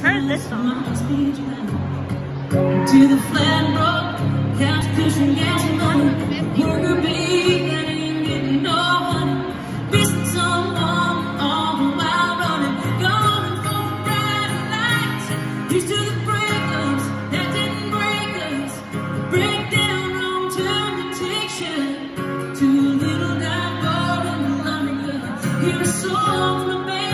just heard this song. To the flat broke, couch cushion, gas money, worker bee, and getting no one. Missing someone, all the while running, going for the bright lights. Used to the breakers, that didn't break us. Breakdown on turn to addiction. To a little guy born in the loving goods. Hear a song from a